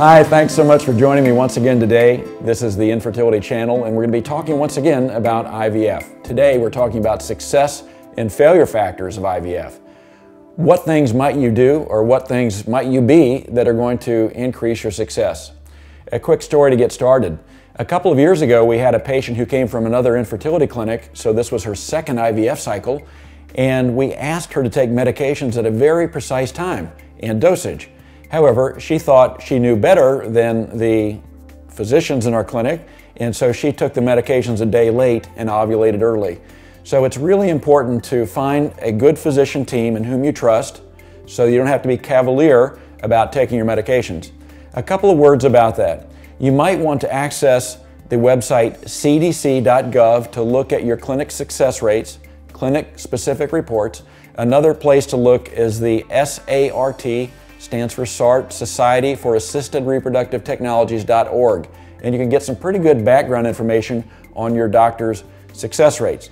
Hi, thanks so much for joining me once again today. This is the Infertility Channel, and we're going to be talking once again about IVF. Today, we're talking about success and failure factors of IVF. What things might you do, or what things might you be that are going to increase your success? A quick story to get started. A couple of years ago, we had a patient who came from another infertility clinic, so this was her second IVF cycle, and we asked her to take medications at a very precise time and dosage. However, she thought she knew better than the physicians in our clinic, and so she took the medications a day late and ovulated early. So it's really important to find a good physician team in whom you trust so you don't have to be cavalier about taking your medications. A couple of words about that. You might want to access the website cdc.gov to look at your clinic success rates, clinic specific reports. Another place to look is the SART stands for SART, Society for Assisted Reproductive Technologies.org. And you can get some pretty good background information on your doctor's success rates.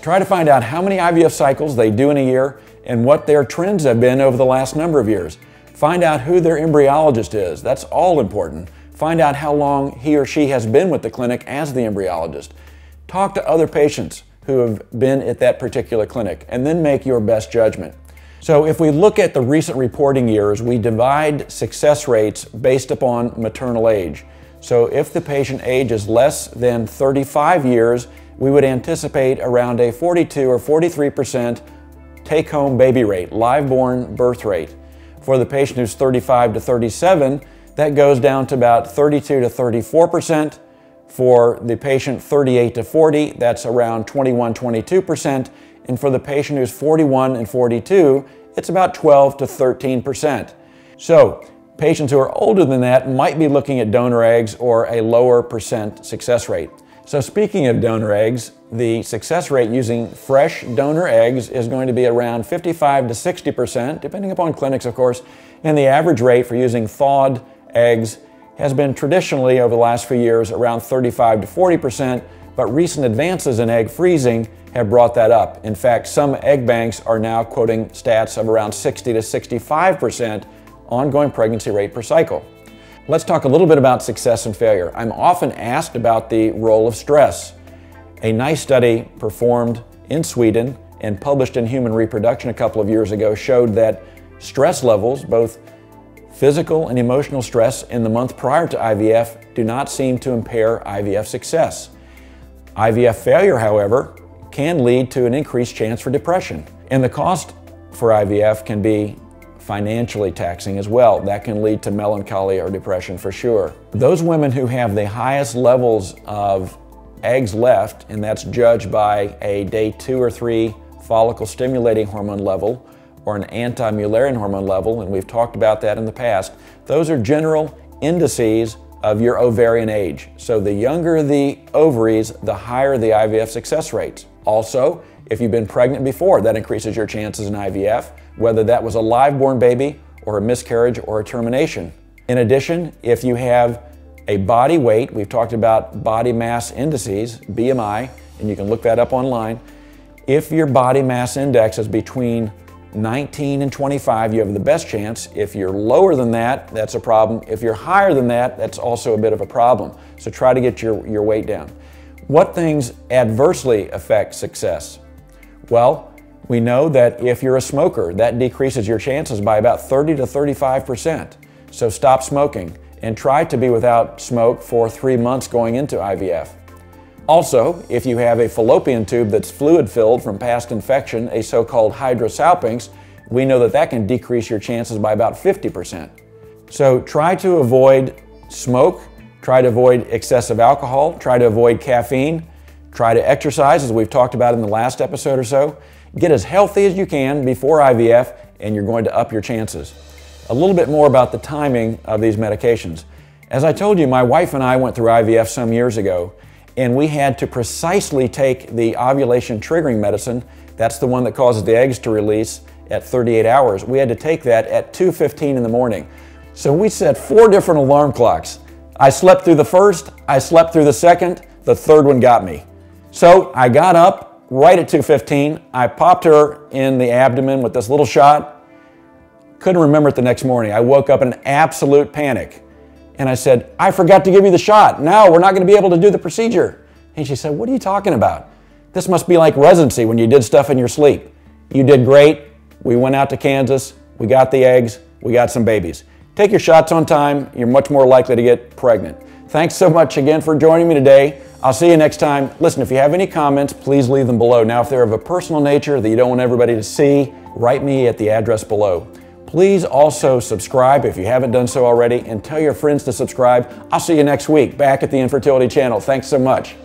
Try to find out how many IVF cycles they do in a year and what their trends have been over the last number of years. Find out who their embryologist is. That's all important. Find out how long he or she has been with the clinic as the embryologist. Talk to other patients who have been at that particular clinic and then make your best judgment. So if we look at the recent reporting years, we divide success rates based upon maternal age. So if the patient age is less than 35 years, we would anticipate around a 42 or 43% take-home baby rate, live-born birth rate. For the patient who's 35 to 37, that goes down to about 32 to 34%. For the patient 38 to 40, that's around 21, 22%. And for the patient who's 41 and 42, it's about 12 to 13%. So patients who are older than that might be looking at donor eggs or a lower percent success rate. So speaking of donor eggs, the success rate using fresh donor eggs is going to be around 55 to 60%, depending upon clinics, of course, and the average rate for using thawed eggs has been traditionally over the last few years around 35 to 40%, but recent advances in egg freezing have brought that up. In fact, some egg banks are now quoting stats of around 60 to 65% ongoing pregnancy rate per cycle. Let's talk a little bit about success and failure. I'm often asked about the role of stress. A nice study performed in Sweden and published in Human Reproduction a couple of years ago showed that stress levels, both physical and emotional stress in the month prior to IVF, do not seem to impair IVF success. IVF failure, however, can lead to an increased chance for depression. And the cost for IVF can be financially taxing as well. That can lead to melancholy or depression for sure. Those women who have the highest levels of eggs left, and that's judged by a day two or three follicle stimulating hormone level or an anti-Mullerian hormone level, and we've talked about that in the past, those are general indices of your ovarian age. So the younger the ovaries, the higher the IVF success rates. Also, if you've been pregnant before, that increases your chances in IVF, whether that was a live born baby or a miscarriage or a termination. In addition, if you have a body weight, we've talked about body mass indices, BMI, and you can look that up online. If your body mass index is between 19 and 25, you have the best chance. If you're lower than that, that's a problem. If you're higher than that, that's also a bit of a problem. So try to get your, your weight down. What things adversely affect success? Well, we know that if you're a smoker, that decreases your chances by about 30 to 35%. So stop smoking and try to be without smoke for three months going into IVF. Also, if you have a fallopian tube that's fluid filled from past infection, a so-called hydrosalpinx, we know that that can decrease your chances by about 50%. So try to avoid smoke, try to avoid excessive alcohol, try to avoid caffeine, try to exercise as we've talked about in the last episode or so. Get as healthy as you can before IVF and you're going to up your chances. A little bit more about the timing of these medications. As I told you, my wife and I went through IVF some years ago and we had to precisely take the ovulation triggering medicine, that's the one that causes the eggs to release at 38 hours. We had to take that at 2.15 in the morning. So we set four different alarm clocks. I slept through the first, I slept through the second, the third one got me. So I got up right at 2.15, I popped her in the abdomen with this little shot, couldn't remember it the next morning. I woke up in absolute panic. And I said, I forgot to give you the shot. Now we're not going to be able to do the procedure. And she said, What are you talking about? This must be like residency when you did stuff in your sleep. You did great. We went out to Kansas. We got the eggs. We got some babies. Take your shots on time. You're much more likely to get pregnant. Thanks so much again for joining me today. I'll see you next time. Listen, if you have any comments, please leave them below. Now, if they're of a personal nature that you don't want everybody to see, write me at the address below. Please also subscribe if you haven't done so already and tell your friends to subscribe. I'll see you next week back at the Infertility Channel. Thanks so much.